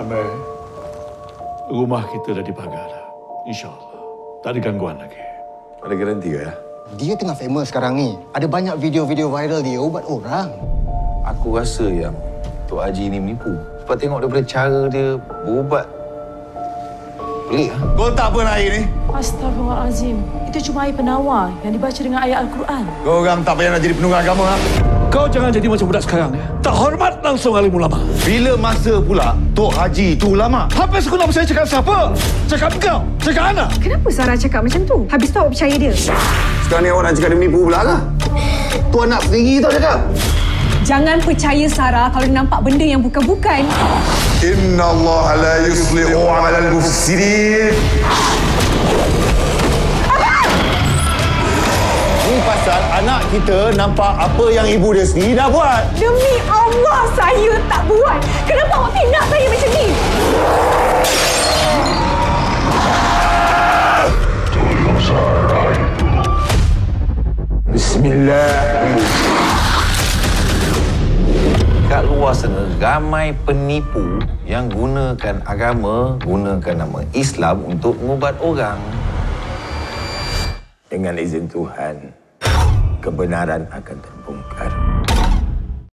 Amir, rumah kita dah dipagar dah. InsyaAllah. Tak ada gangguan lagi. Ada garanti ke ya? Dia tengah famous sekarang ni. Ada banyak video-video viral dia ubat orang. Aku rasa yang Tok Haji ni menipu. Sebab tengok daripada cara dia berubat. Pelik lah. Kau tak apa air ni? Astaghfirullahalazim. Itu cuma air penawar yang dibaca dengan ayat Al-Quran. Kau orang tak payah nak jadi penunggang agama ha? Kau jangan jadi macam budak sekarang ya. Tak hormat langsung alim ulama. Bila masa pula Tok Haji tu ulama? Habis aku nak saya cakap siapa? Cakap kau? Cakap anak? Kenapa Sarah cakap macam tu? Habis tu awak percaya dia? Sekarang ni awak nak cakap dia menipu pula ke? Tu anak sendiri tau cakap. Jangan percaya Sarah kalau dia nampak benda yang bukan-bukan. Inna Allah la yuslihu amal al-mufsidin. Pasal anak kita nampak apa yang ibu dia sendiri dah buat. Demi Allah saya tak buat. Kenapa awak tindak saya macam ni? Bismillah. Kat luar sana ramai penipu yang gunakan agama, gunakan nama Islam untuk mengubat orang. Dengan izin Tuhan, kebenaran akan terbongkar.